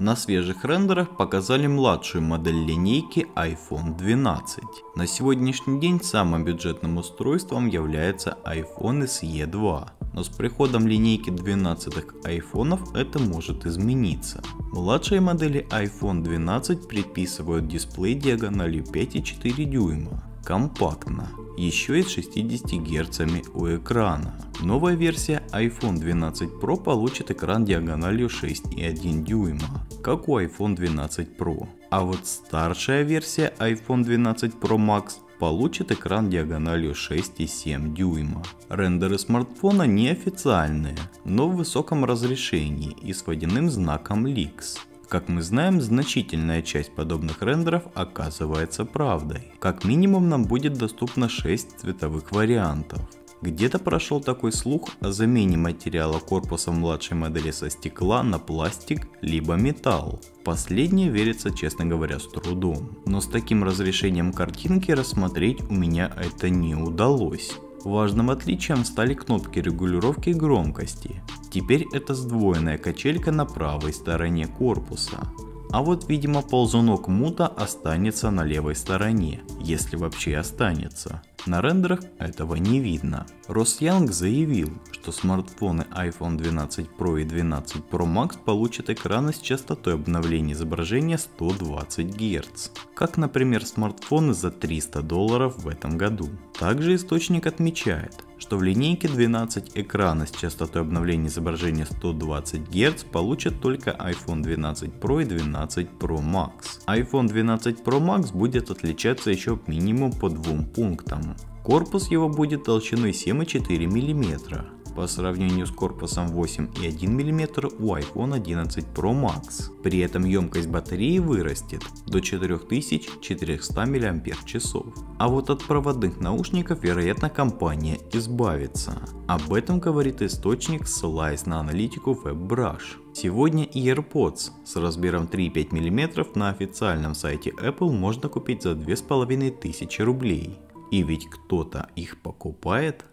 На свежих рендерах показали младшую модель линейки iPhone 12. На сегодняшний день самым бюджетным устройством является iPhone SE 2. Но с приходом линейки 12 айфонов это может измениться. Младшие модели iPhone 12 предписывают дисплей диагональю 5,4 дюйма. Компактно, еще и с 60 Гц у экрана. Новая версия iPhone 12 Pro получит экран диагональю 6,1 дюйма, как у iPhone 12 Pro. А вот старшая версия iPhone 12 Pro Max получит экран диагональю 6,7 дюйма. Рендеры смартфона неофициальные, но в высоком разрешении и с водяным знаком Leaks. Как мы знаем, значительная часть подобных рендеров оказывается правдой. Как минимум нам будет доступно 6 цветовых вариантов. Где-то прошел такой слух о замене материала корпуса младшей модели со стекла на пластик либо металл. Последнее верится, честно говоря, с трудом. Но с таким разрешением картинки рассмотреть у меня это не удалось. Важным отличием стали кнопки регулировки громкости. Теперь это сдвоенная качелька на правой стороне корпуса. А вот видимо ползунок мута останется на левой стороне, если вообще останется. На рендерах этого не видно. Росянг заявил, что смартфоны iPhone 12 Pro и 12 Pro Max получат экраны с частотой обновления изображения 120 Гц, как например смартфоны за 300 долларов в этом году. Также источник отмечает, что в линейке 12 экрана с частотой обновления изображения 120 Гц получат только iPhone 12 Pro и 12 Pro Max. iPhone 12 Pro Max будет отличаться еще минимум по двум пунктам. Корпус его будет толщиной 7,4 мм, по сравнению с корпусом 8,1 мм у iPhone 11 Pro Max. При этом емкость батареи вырастет до 4400 мАч. А вот от проводных наушников вероятно компания избавится. Об этом говорит источник ссылаясь на аналитику WebBrush. Сегодня и AirPods с размером 3,5 мм на официальном сайте Apple можно купить за 2500 рублей. И ведь кто-то их покупает.